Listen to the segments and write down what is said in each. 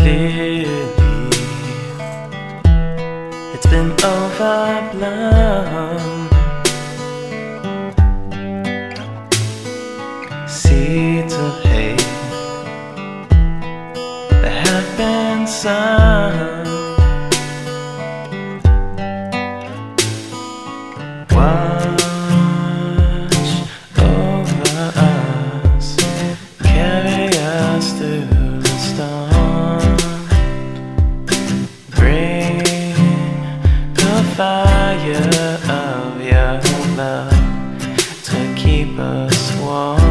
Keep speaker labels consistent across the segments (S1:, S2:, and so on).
S1: clearly. It's been overblown. Seeds of hate that have been sown. Fire of your love to keep us warm.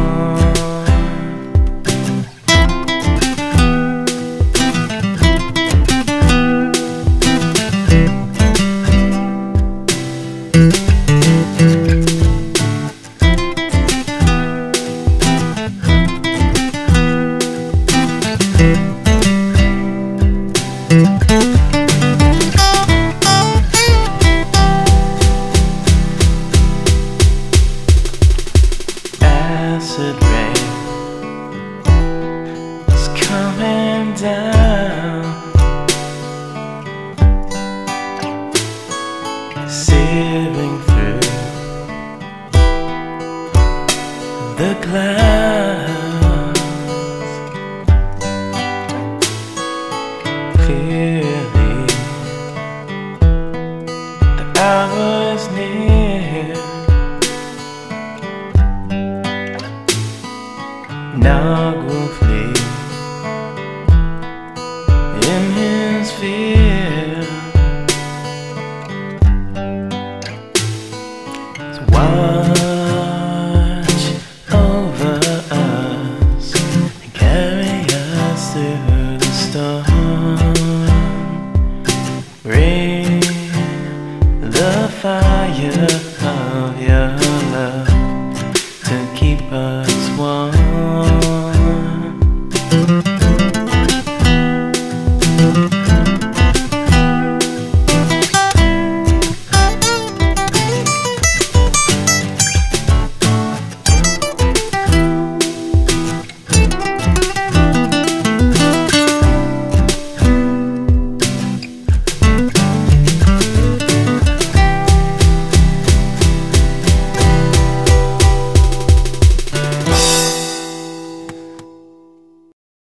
S1: Down, through the clouds. Clearly, love